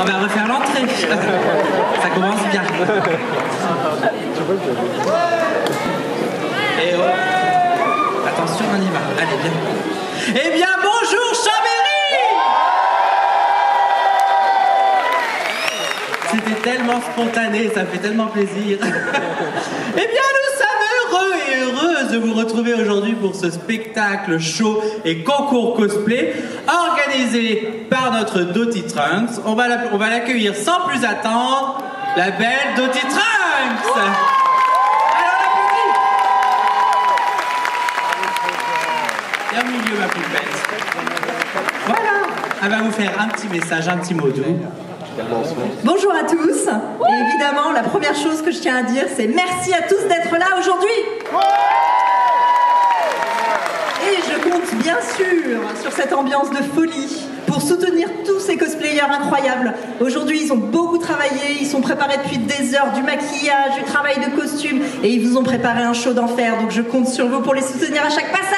On va refaire l'entrée. Ça commence bien. Oh. Attention, on y va. Allez, viens. Eh bien, bonjour, Chambéry C'était tellement spontané, ça fait tellement plaisir. eh bien, nous sommes heureux et heureuses de vous retrouver aujourd'hui pour ce spectacle, show et concours cosplay organisé par notre Dottie Trunks. On va la- l'accueillir sans plus attendre, la belle Dottie Trunks Alors, au milieu, ma poupette. Voilà Elle va vous faire un petit message, un petit mot doux. Bonjour à tous. Et évidemment, la première chose que je tiens à dire, c'est merci à tous d'être là aujourd'hui je compte bien sûr cette ambiance de folie pour soutenir tous ces cosplayers incroyables. Aujourd'hui, ils ont beaucoup travaillé, ils sont préparés depuis des heures, du maquillage, du travail de costume, et ils vous ont préparé un show d'enfer. Donc je compte sur vous pour les soutenir à chaque passage.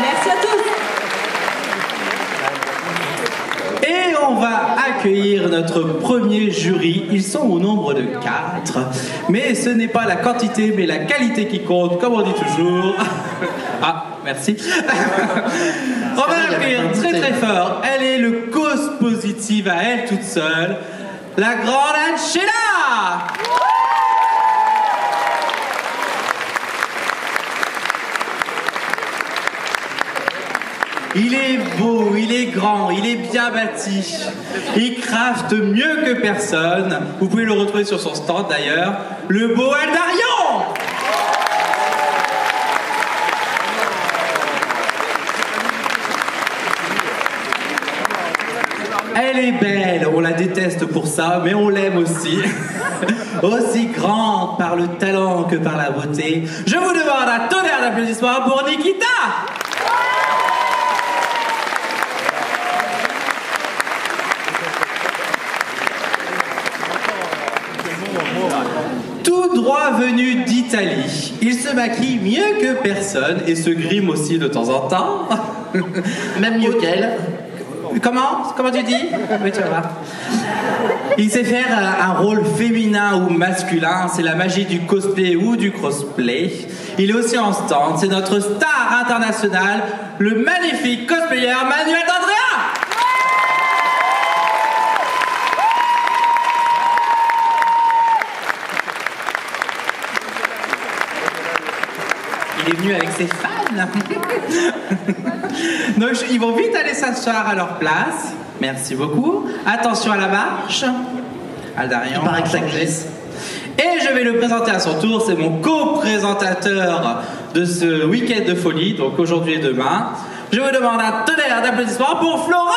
Merci à tous. Et on va accueillir notre premier jury. Ils sont au nombre de quatre. Mais ce n'est pas la quantité, mais la qualité qui compte, comme on dit toujours. Ah, merci. On va l'accueillir très très fort. Elle est le cause positive à elle toute seule. La grande Angela Il est beau, il est grand, il est bien bâti. Il crafte mieux que personne. Vous pouvez le retrouver sur son stand d'ailleurs. Le beau Eldarion Elle est belle, on la déteste pour ça, mais on l'aime aussi. aussi grande par le talent que par la beauté. Je vous demande un tonnerre d'applaudissements pour Nikita Tout droit venu d'Italie. Il se maquille mieux que personne et se grime aussi de temps en temps. Même mieux qu'elle. Comment Comment tu dis Oui, tu vas. Il sait faire euh, un rôle féminin ou masculin, c'est la magie du cosplay ou du crossplay. Il est aussi en stand, c'est notre star international, le magnifique cosplayer Manuel D'Andrea Il est venu avec ses Donc ils vont vite aller s'asseoir à leur place. Merci beaucoup. Attention à la marche. Glisse. Et je vais le présenter à son tour. C'est mon co-présentateur de ce week-end de folie, donc aujourd'hui et demain. Je vous demande un tonnerre d'applaudissements pour Florent.